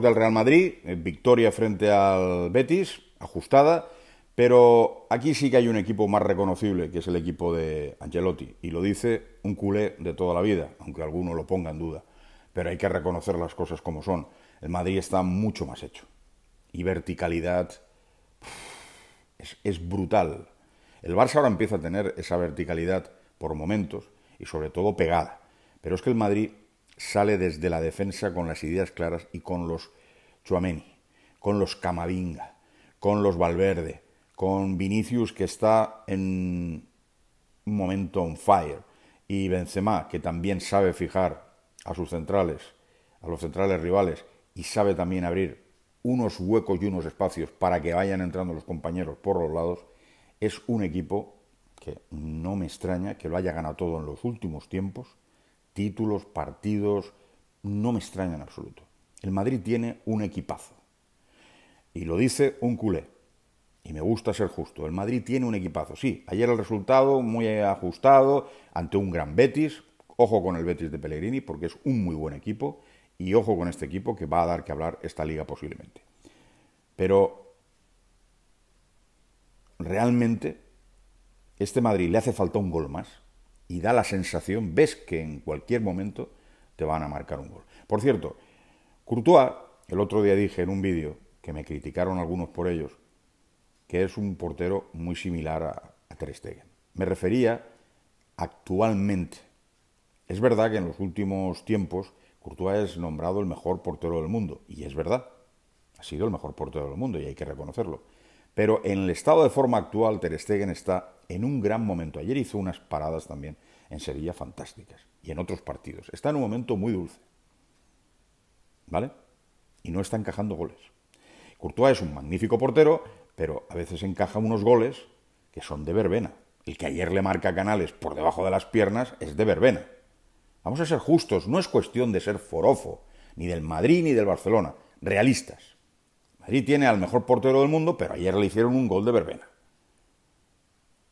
del Real Madrid, eh, victoria frente al Betis, ajustada, pero aquí sí que hay un equipo más reconocible, que es el equipo de Ancelotti, y lo dice un culé de toda la vida, aunque alguno lo ponga en duda, pero hay que reconocer las cosas como son. El Madrid está mucho más hecho, y verticalidad es, es brutal. El Barça ahora empieza a tener esa verticalidad por momentos, y sobre todo pegada, pero es que el Madrid sale desde la defensa con las ideas claras y con los Chuameni, con los Camavinga, con los Valverde, con Vinicius que está en un momento on fire y Benzema que también sabe fijar a sus centrales, a los centrales rivales y sabe también abrir unos huecos y unos espacios para que vayan entrando los compañeros por los lados, es un equipo que no me extraña que lo haya ganado todo en los últimos tiempos títulos, partidos, no me extraña en absoluto. El Madrid tiene un equipazo. Y lo dice un culé. Y me gusta ser justo. El Madrid tiene un equipazo. Sí, ayer el resultado muy ajustado ante un gran Betis. Ojo con el Betis de Pellegrini porque es un muy buen equipo. Y ojo con este equipo que va a dar que hablar esta liga posiblemente. Pero realmente este Madrid le hace falta un gol más y da la sensación, ves que en cualquier momento te van a marcar un gol. Por cierto, Courtois, el otro día dije en un vídeo que me criticaron algunos por ellos, que es un portero muy similar a, a Ter Stegen. Me refería actualmente. Es verdad que en los últimos tiempos Courtois es nombrado el mejor portero del mundo, y es verdad, ha sido el mejor portero del mundo y hay que reconocerlo. Pero en el estado de forma actual, Ter Stegen está en un gran momento. Ayer hizo unas paradas también en Sevilla fantásticas y en otros partidos. Está en un momento muy dulce. ¿Vale? Y no está encajando goles. Courtois es un magnífico portero, pero a veces encaja unos goles que son de verbena. El que ayer le marca Canales por debajo de las piernas es de verbena. Vamos a ser justos, no es cuestión de ser forofo, ni del Madrid ni del Barcelona, realistas. Madrid tiene al mejor portero del mundo, pero ayer le hicieron un gol de verbena.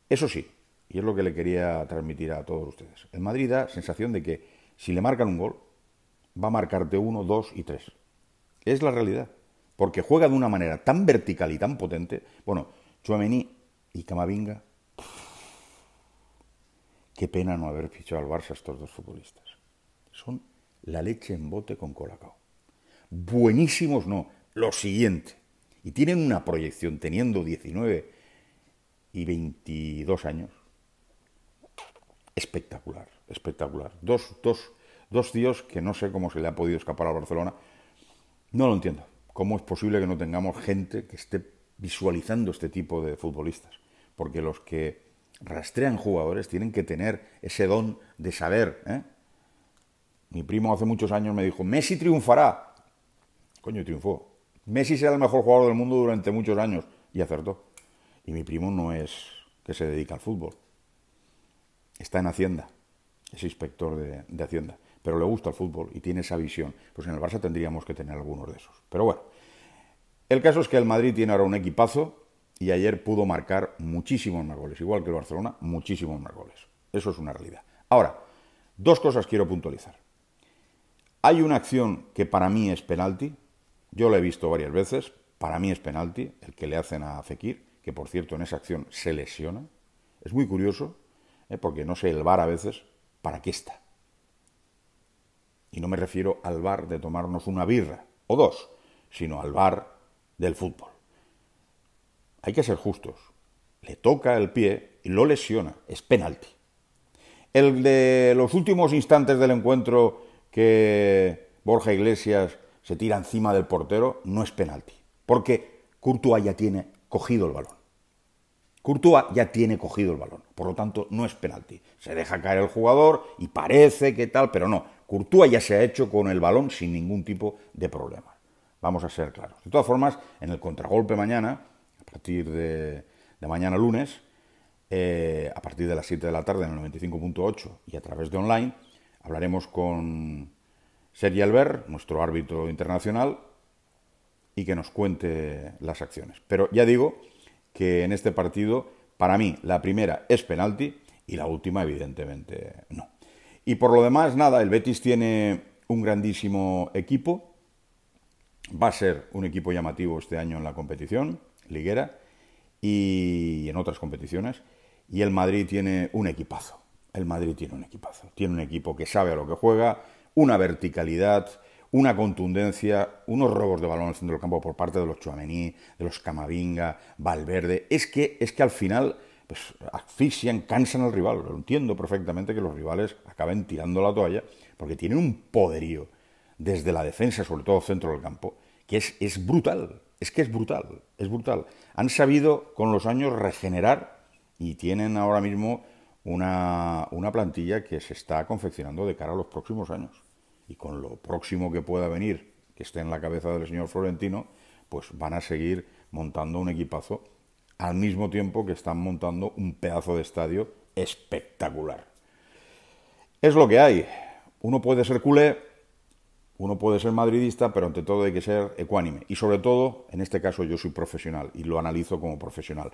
Eso sí, y es lo que le quería transmitir a todos ustedes. El Madrid da sensación de que si le marcan un gol, va a marcarte uno, dos y tres. Es la realidad. Porque juega de una manera tan vertical y tan potente. Bueno, Chuamení y Camavinga. Qué pena no haber fichado al Barça estos dos futbolistas. Son la leche en bote con colacao. Buenísimos no, lo siguiente. Y tienen una proyección teniendo 19 y 22 años. Espectacular, espectacular. Dos, dos, dos tíos que no sé cómo se le ha podido escapar a Barcelona. No lo entiendo. ¿Cómo es posible que no tengamos gente que esté visualizando este tipo de futbolistas? Porque los que rastrean jugadores tienen que tener ese don de saber. ¿eh? Mi primo hace muchos años me dijo, Messi triunfará. Coño, triunfó. Messi será el mejor jugador del mundo durante muchos años. Y acertó. Y mi primo no es que se dedica al fútbol. Está en Hacienda. Es inspector de, Hacienda. Pero le gusta el fútbol y tiene esa visión. Pues en el Barça tendríamos que tener algunos de esos. Pero bueno. El caso es que el Madrid tiene ahora un equipazo y ayer pudo marcar muchísimos más goles. Igual que el Barcelona, muchísimos más goles. Eso es una realidad. Ahora, dos cosas quiero puntualizar. Hay una acción que para mí es penalti. Yo la he visto varias veces. Para mí es penalti, el que le hacen a Fekir que por cierto en esa acción se lesiona. Es muy curioso, ¿eh? porque no sé el bar a veces para qué está. Y no me refiero al bar de tomarnos una birra o dos, sino al bar del fútbol. Hay que ser justos. Le toca el pie y lo lesiona. Es penalti. El de los últimos instantes del encuentro que Borja Iglesias se tira encima del portero no es penalti. Porque Courtois ya tiene cogido el balón. Courtois ya tiene cogido el balón, por lo tanto no es penalti. Se deja caer el jugador y parece que tal, pero no. Courtois ya se ha hecho con el balón sin ningún tipo de problema. Vamos a ser claros. De todas formas, en el contragolpe mañana, a partir de, mañana lunes, eh, a partir de las 7 de la tarde en el 95.8 y a través de online, hablaremos con Sergi Albert, nuestro árbitro internacional, y que nos cuente las acciones. Pero ya digo que en este partido, para mí, la primera es penalti y la última, evidentemente, no. Y por lo demás, nada, el Betis tiene un grandísimo equipo. va a ser un equipo llamativo este año en la competición, liguera, y en otras competiciones. Y el Madrid tiene un equipazo. El Madrid tiene un equipazo. Tiene un equipo que sabe a lo que juega, una verticalidad, una contundencia, unos robos de balón al centro del campo por parte de los Chuamení, de los Camavinga, Valverde. Es que, es que al final pues, asfixian, cansan al rival. Lo entiendo perfectamente que los rivales acaben tirando la toalla porque tienen un poderío desde la defensa, sobre todo centro del campo, que es, es brutal. Es que es brutal, es brutal. Han sabido con los años regenerar y tienen ahora mismo una, una plantilla que se está confeccionando de cara a los próximos años y con lo próximo que pueda venir, que esté en la cabeza del señor Florentino, pues van a seguir montando un equipazo al mismo tiempo que están montando un pedazo de estadio espectacular. Es lo que hay. Uno puede ser culé, uno puede ser madridista, pero ante todo hay que ser ecuánime. Y sobre todo, en este caso yo soy profesional y lo analizo como profesional.